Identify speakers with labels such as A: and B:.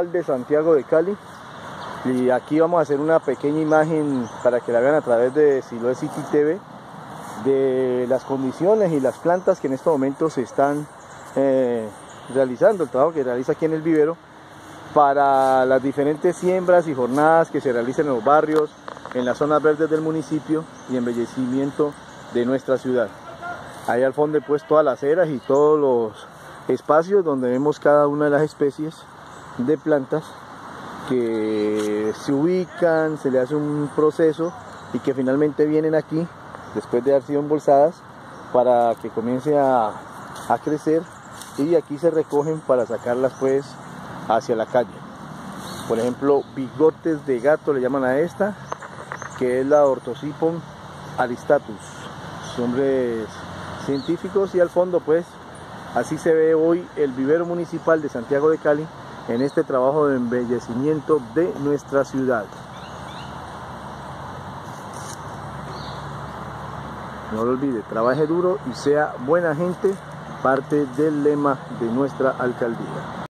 A: de Santiago de Cali y aquí vamos a hacer una pequeña imagen para que la vean a través de Siloé City TV de las condiciones y las plantas que en estos momentos se están eh, realizando, el trabajo que realiza aquí en el vivero para las diferentes siembras y jornadas que se realizan en los barrios, en las zonas verdes del municipio y embellecimiento de nuestra ciudad. Ahí al fondo he puesto todas las eras y todos los espacios donde vemos cada una de las especies de plantas que se ubican, se le hace un proceso y que finalmente vienen aquí después de haber sido embolsadas para que comience a, a crecer y aquí se recogen para sacarlas pues hacia la calle. Por ejemplo, bigotes de gato le llaman a esta, que es la Orthosipon aristatus. Nombres científicos y al fondo pues así se ve hoy el vivero municipal de Santiago de Cali en este trabajo de embellecimiento de nuestra ciudad. No lo olvide, trabaje duro y sea buena gente, parte del lema de nuestra alcaldía.